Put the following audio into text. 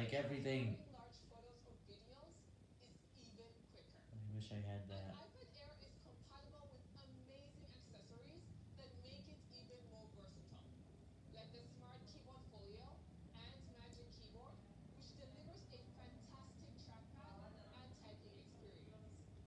like everything. I wish I had that.